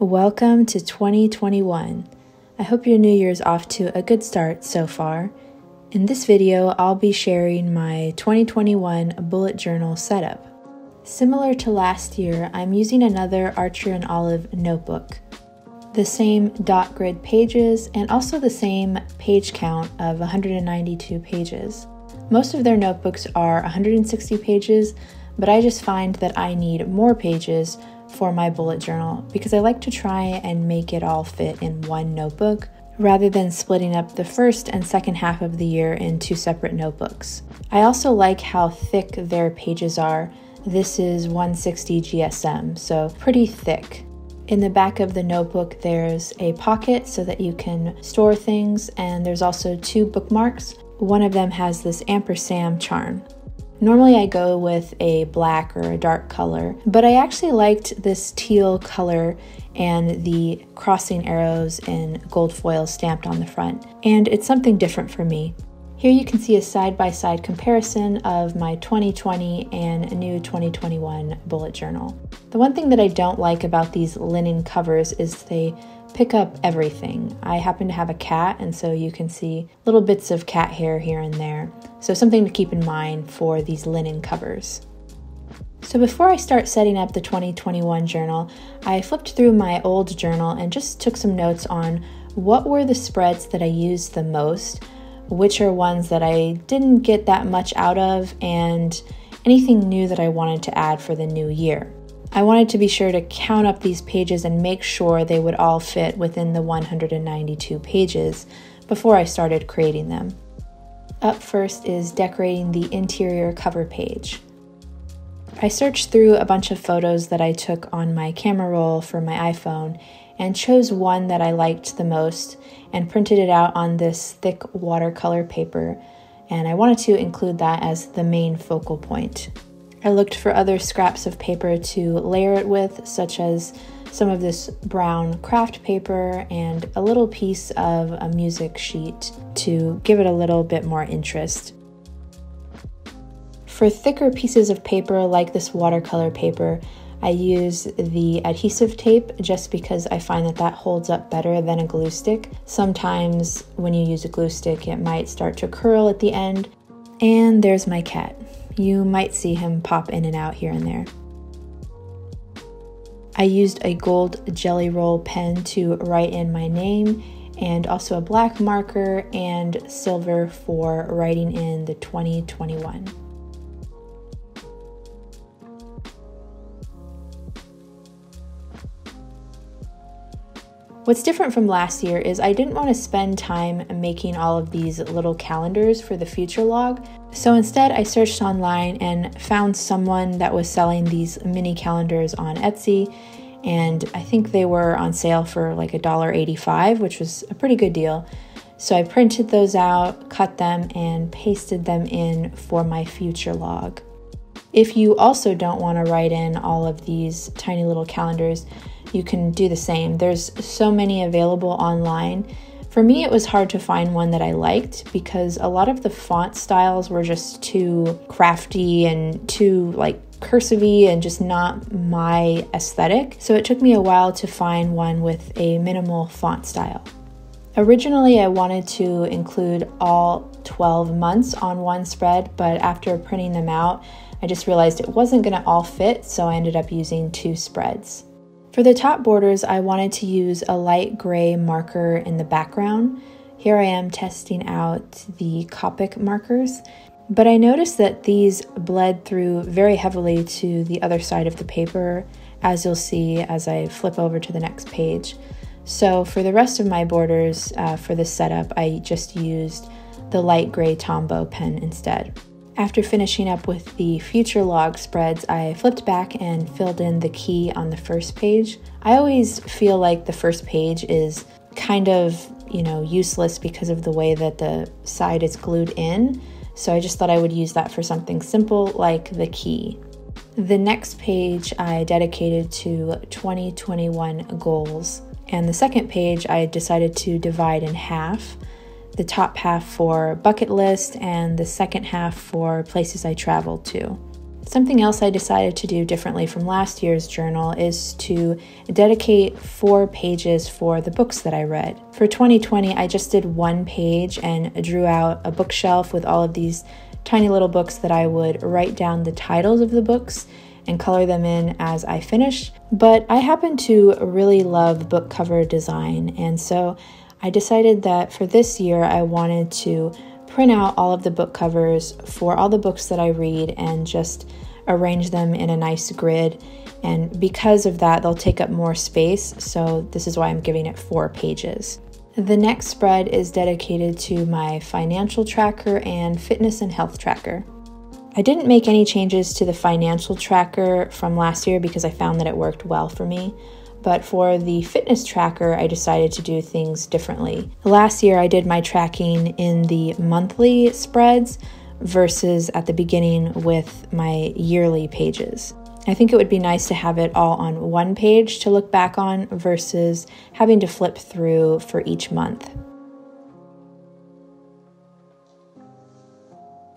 Welcome to 2021. I hope your new year is off to a good start so far. In this video, I'll be sharing my 2021 bullet journal setup. Similar to last year, I'm using another Archer and Olive notebook. The same dot grid pages and also the same page count of 192 pages. Most of their notebooks are 160 pages, but I just find that I need more pages for my bullet journal because I like to try and make it all fit in one notebook rather than splitting up the first and second half of the year in two separate notebooks. I also like how thick their pages are. This is 160 GSM, so pretty thick. In the back of the notebook, there's a pocket so that you can store things, and there's also two bookmarks. One of them has this ampersand charm. Normally I go with a black or a dark color, but I actually liked this teal color and the crossing arrows in gold foil stamped on the front, and it's something different for me. Here you can see a side-by-side -side comparison of my 2020 and a new 2021 bullet journal. The one thing that I don't like about these linen covers is they pick up everything. I happen to have a cat, and so you can see little bits of cat hair here and there. So, something to keep in mind for these linen covers. So, before I start setting up the 2021 journal, I flipped through my old journal and just took some notes on what were the spreads that I used the most, which are ones that I didn't get that much out of, and anything new that I wanted to add for the new year. I wanted to be sure to count up these pages and make sure they would all fit within the 192 pages before I started creating them. Up first is decorating the interior cover page. I searched through a bunch of photos that I took on my camera roll for my iPhone and chose one that I liked the most and printed it out on this thick watercolor paper, and I wanted to include that as the main focal point. I looked for other scraps of paper to layer it with, such as some of this brown craft paper and a little piece of a music sheet to give it a little bit more interest. For thicker pieces of paper like this watercolor paper, I use the adhesive tape just because I find that that holds up better than a glue stick. Sometimes when you use a glue stick, it might start to curl at the end. And there's my cat. You might see him pop in and out here and there. I used a gold Gelly Roll pen to write in my name and also a black marker and silver for writing in the 2021. What's different from last year is I didn't want to spend time making all of these little calendars for the future log. So instead, I searched online and found someone that was selling these mini calendars on Etsy. And I think they were on sale for like $1.85, which was a pretty good deal. So I printed those out, cut them, and pasted them in for my future log. If you also don't want to write in all of these tiny little calendars, you can do the same. There's so many available online. For me, it was hard to find one that I liked because a lot of the font styles were just too crafty and too like cursivey and just not my aesthetic. So it took me a while to find one with a minimal font style. Originally, I wanted to include all 12 months on one spread, but after printing them out, I just realized it wasn't going to all fit, so I ended up using two spreads. For the top borders, I wanted to use a light gray marker in the background. Here I am testing out the Copic markers, but I noticed that these bled through very heavily to the other side of the paper, as you'll see as I flip over to the next page. So for the rest of my borders uh, for this setup, I just used the light gray Tombow pen instead. After finishing up with the future log spreads, I flipped back and filled in the key on the first page. I always feel like the first page is kind of, you know, useless because of the way that the side is glued in. So I just thought I would use that for something simple like the key. The next page I dedicated to 2021 goals. And the second page I decided to divide in half the top half for bucket list and the second half for places I traveled to. Something else I decided to do differently from last year's journal is to dedicate four pages for the books that I read. For 2020, I just did one page and drew out a bookshelf with all of these tiny little books that I would write down the titles of the books and color them in as I finish. But I happen to really love book cover design, and so I decided that for this year I wanted to print out all of the book covers for all the books that I read and just arrange them in a nice grid. And because of that, they'll take up more space. So, this is why I'm giving it four pages. The next spread is dedicated to my financial tracker and fitness and health tracker. I didn't make any changes to the financial tracker from last year because I found that it worked well for me. But for the fitness tracker, I decided to do things differently. Last year, I did my tracking in the monthly spreads versus at the beginning with my yearly pages. I think it would be nice to have it all on one page to look back on versus having to flip through for each month.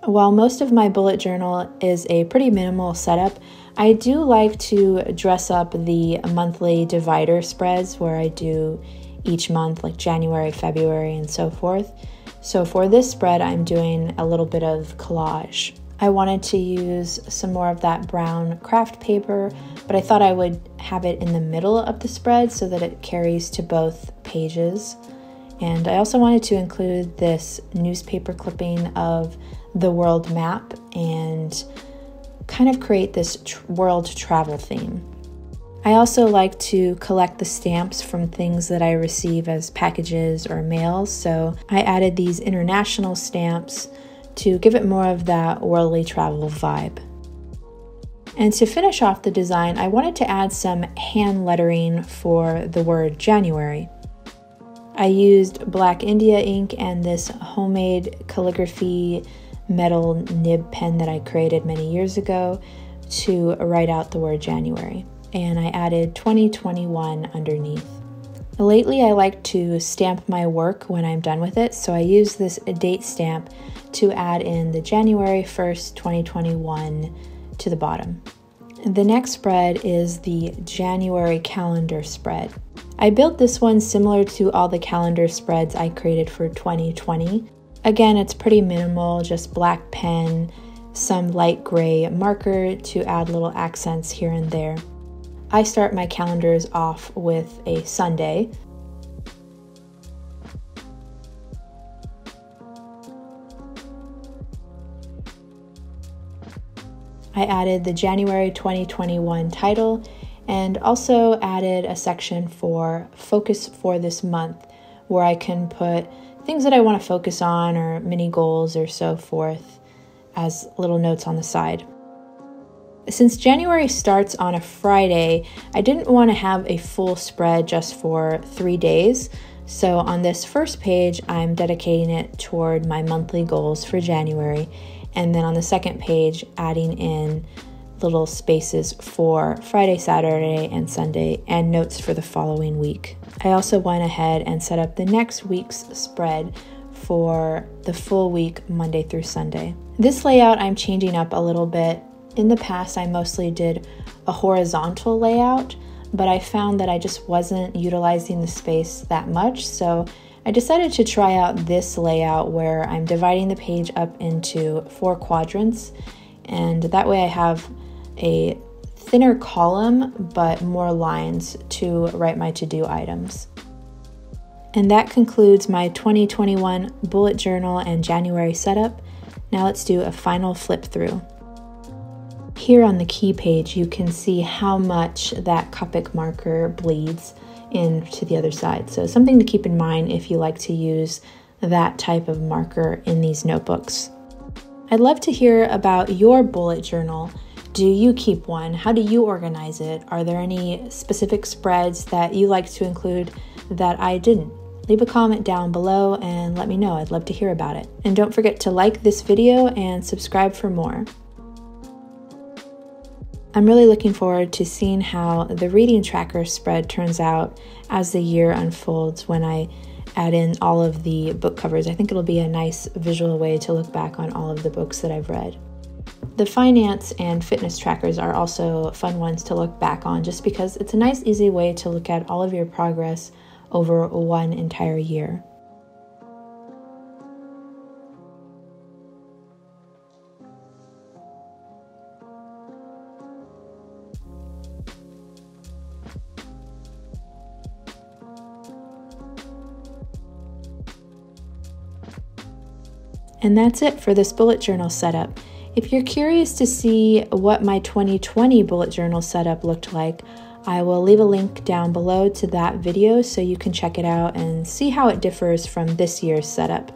While most of my bullet journal is a pretty minimal setup, I do like to dress up the monthly divider spreads where I do each month, like January, February, and so forth. So for this spread, I'm doing a little bit of collage. I wanted to use some more of that brown craft paper, but I thought I would have it in the middle of the spread so that it carries to both pages. And I also wanted to include this newspaper clipping of the world map and kind of create this tr- world travel theme. I also like to collect the stamps from things that I receive as packages or mails, so I added these international stamps to give it more of that worldly travel vibe. And to finish off the design, I wanted to add some hand lettering for the word January. I used black India ink and this homemade calligraphy metal nib pen that I created many years ago to write out the word January. And I added 2021 underneath. Lately, I like to stamp my work when I'm done with it, so I use this date stamp to add in the January 1st, 2021 to the bottom. The next spread is the January calendar spread. I built this one similar to all the calendar spreads I created for 2020. Again, it's pretty minimal, just black pen, some light gray marker to add little accents here and there. I start my calendars off with a Sunday. I added the January 2021 title and also added a section for focus for this month where I can put things that I want to focus on or mini goals or so forth as little notes on the side. Since January starts on a Friday, I didn't want to have a full spread just for three days. So on this first page, I'm dedicating it toward my monthly goals for January. And then on the second page, adding in little spaces for Friday, Saturday, and Sunday, and notes for the following week. I also went ahead and set up the next week's spread for the full week, Monday through Sunday. This layout I'm changing up a little bit. In the past, I mostly did a horizontal layout, but I found that I just wasn't utilizing the space that much, so I decided to try out this layout where I'm dividing the page up into four quadrants, and that way I have a thinner column but more lines to write my to do items. And that concludes my 2021 bullet journal and January setup. Now let's do a final flip through. Here on the key page, you can see how much that Copic marker bleeds into the other side. So, something to keep in mind if you like to use that type of marker in these notebooks. I'd love to hear about your bullet journal do you keep one? How do you organize it? Are there any specific spreads that you like to include that I didn't? Leave a comment down below and let me know. I'd love to hear about it. And don't forget to like this video and subscribe for more. I'm really looking forward to seeing how the reading tracker spread turns out as the year unfolds when I add in all of the book covers. I think it'll be a nice visual way to look back on all of the books that I've read. The finance and fitness trackers are also fun ones to look back on just because it's a nice, easy way to look at all of your progress over one entire year. And that's it for this bullet journal setup. If you're curious to see what my 2020 bullet journal setup looked like, I will leave a link down below to that video so you can check it out and see how it differs from this year's setup.